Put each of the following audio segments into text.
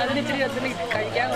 അതിന് ഇച്ചിരി അതിന് കഴിക്കാൻ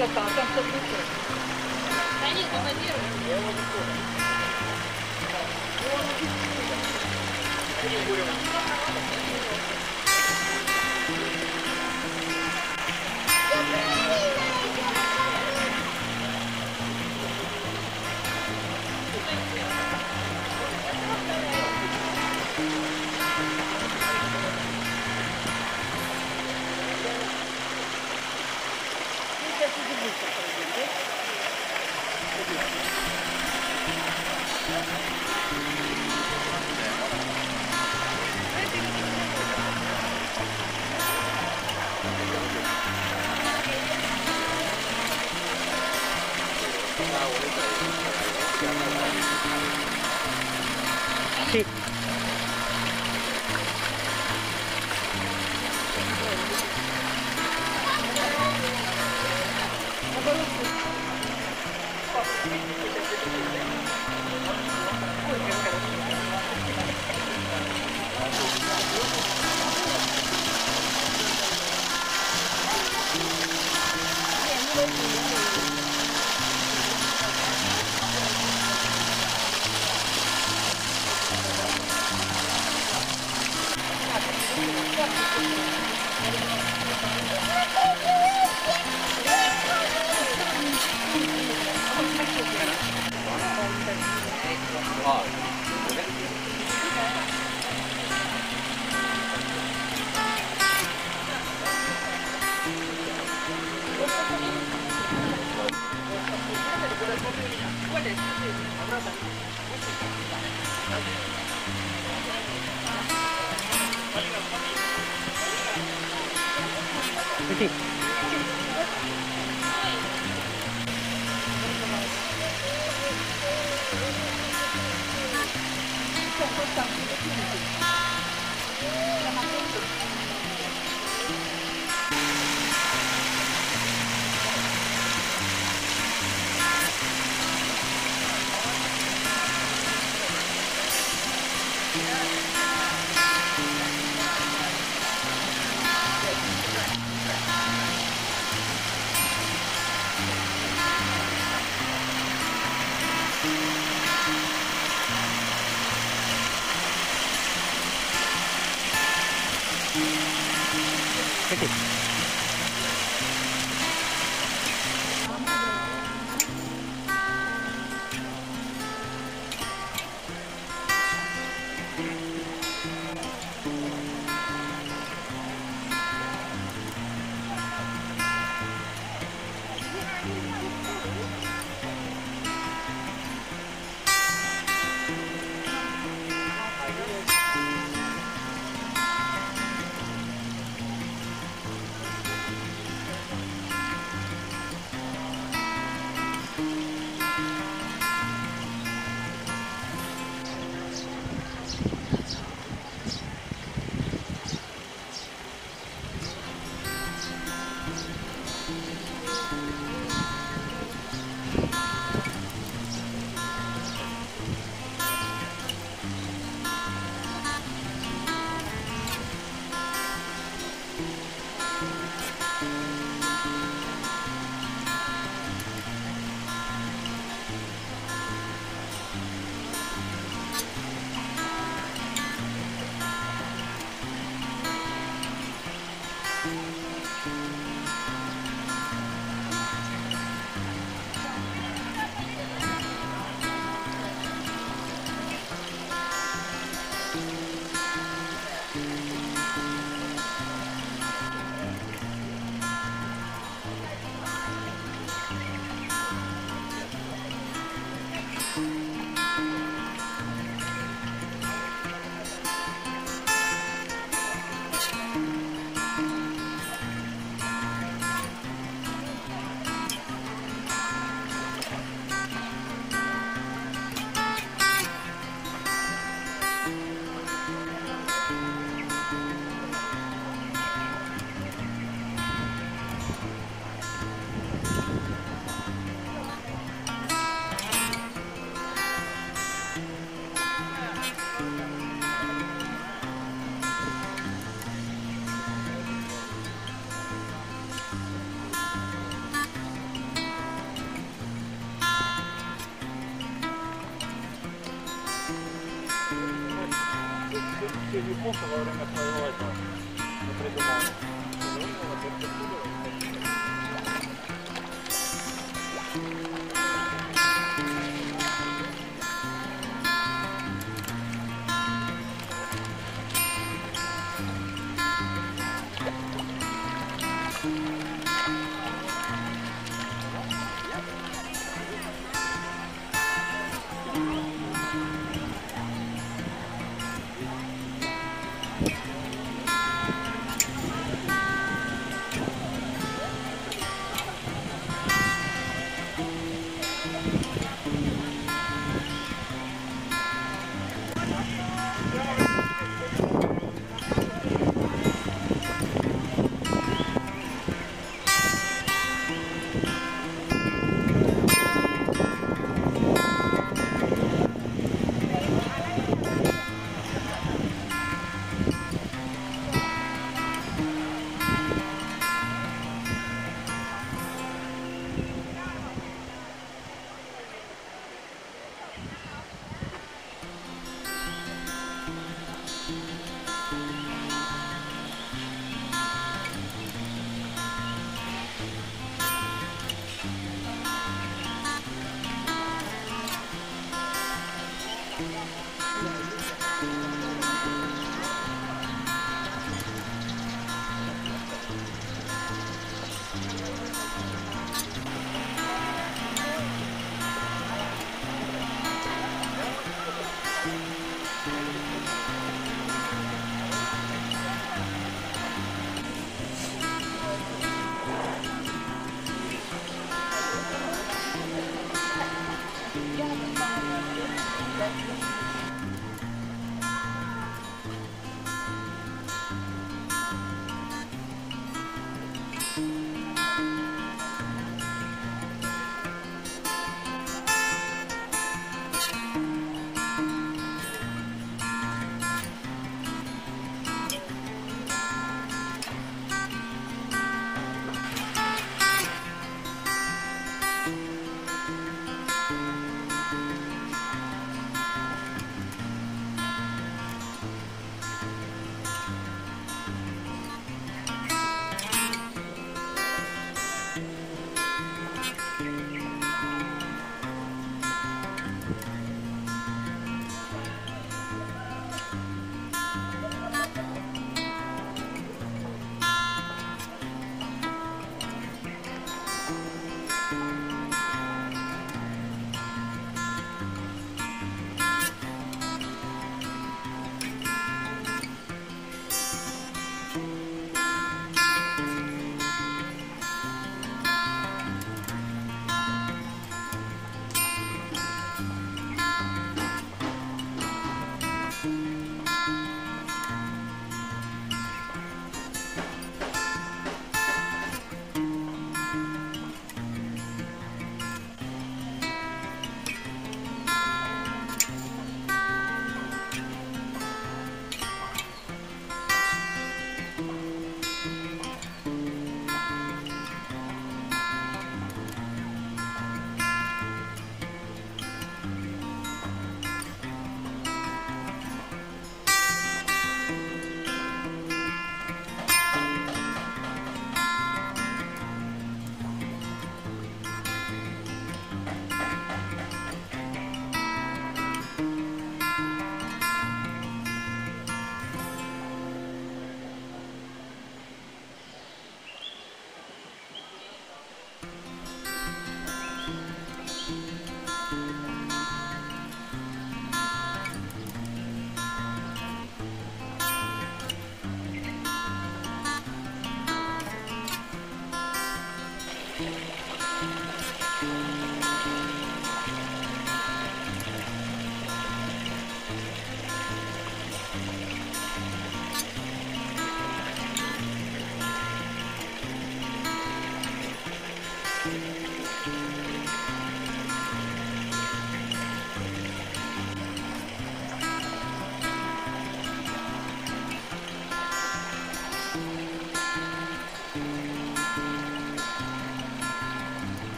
закал, там что-то Да нет, он одержит. Я его не понял. Keep magnifique.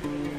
Thank you.